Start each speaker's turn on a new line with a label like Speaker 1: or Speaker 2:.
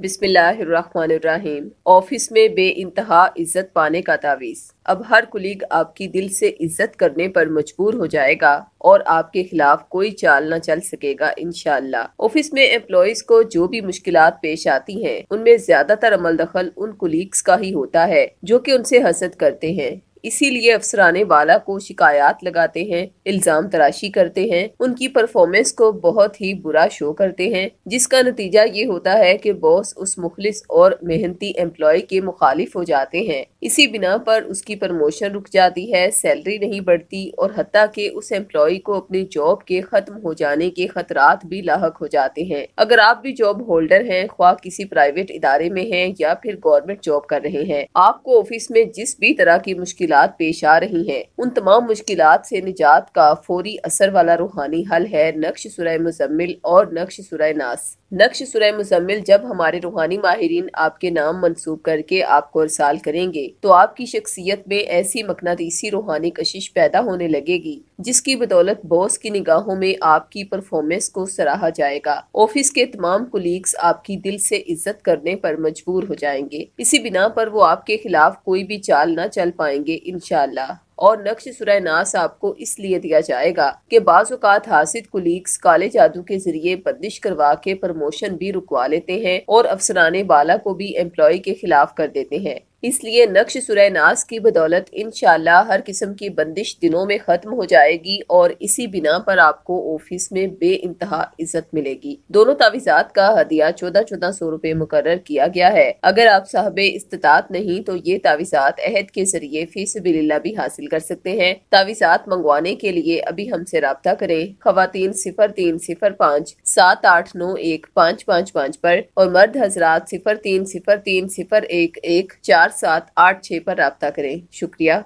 Speaker 1: बिस्मिल्लाहिर्रहमानिर्रहीम। ऑफ़िस में बे इंतहा इज़्ज़त पाने का तावीज़। अब हर कुलीग आपकी दिल से इज़्ज़त करने पर मजबूर हो जाएगा और आपके खिलाफ कोई चाल न चल सकेगा इनशाला ऑफ़िस में एम्प्लॉयज़ को जो भी मुश्किल पेश आती हैं, उनमें ज़्यादातर अमल दखल उन कुलीग्स का ही होता है, जो कि उनसे हसद करते हैं। इसीलिए अफसराने वाला को शिकायत लगाते हैं, इल्ज़ाम तराशी करते हैं। उनकी परफॉर्मेंस को बहुत ही बुरा शो करते हैं, जिसका नतीजा ये होता है कि बॉस उस मुखलिस और मेहनती एम्प्लॉय के मुखालिफ हो जाते हैं। इसी बिना पर उसकी प्रमोशन रुक जाती है, सैलरी नहीं बढ़ती और हती के उस एम्प्लॉय को अपनी जॉब के खत्म हो जाने के खतरात भी लाक हो जाते हैं। अगर आप भी जॉब होल्डर हैं, ख्वाह किसी प्राइवेट इदारे में हैं या फिर गवर्नमेंट जॉब कर रहे हैं, आपको ऑफ़िस में जिस भी तरह की मुश्किल पेश आ रही हैं। उन तमाम मुश्किल से निजात का फौरी असर वाला रूहानी हल है नक्श सुरह मुजम्मिल और नक्श सुरह नास। नक्श सुरह मुजम्मिल जब हमारे रूहानी माहिरीन आपके नाम मंसूब करके आपको अरसाल करेंगे तो आपकी शख्सियत में ऐसी मकनातीसी रूहानी कशिश पैदा होने लगेगी, जिसकी बदौलत बॉस की निगाहों में आपकी परफॉर्मेंस को सराहा जाएगा। ऑफ़िस के तमाम कुलीग्स आपकी दिल से इज़्ज़त करने पर मजबूर हो जाएँगे। इसी बिना पर वो आपके खिलाफ कोई भी चाल न चल पाएँगे। इनशाला और नक्श सुरह नास आपको इसलिए दिया जाएगा कि बाज़ात हासिद कुलीग्स काले जादू के ज़रिए बंदिश करवा के प्रमोशन भी रुकवा लेते हैं और अफसरान बाला को भी एम्प्लॉय के खिलाफ कर देते हैं। इसलिए नक्श सुरह नास की बदौलत इनशाला हर किस्म की बंदिश दिनों में खत्म हो जाएगी और इसी बिना पर आपको ऑफ़िस में बे इंतहा इज़्ज़त मिलेगी। दोनों तावीजात का हदिया चौदह चौदह सौ रूपए मुकर किया गया है। अगर आप साहब इस्तात नहीं तो ये तावीजात अहद के ज़रिए फ़ीस बिल्ला भी हासिल कर सकते हैं। तावीजात मंगवाने के लिए अभी हमसे रबता करें। खवातीन सिफर तीन सिफर पाँच सात आठ नौ एक पाँच पाँच पाँच पर और मर्द हजरात सिफर तीन सिफर तीन सिफर एक एक चार सात आठ छः पर रबता करें। शुक्रिया।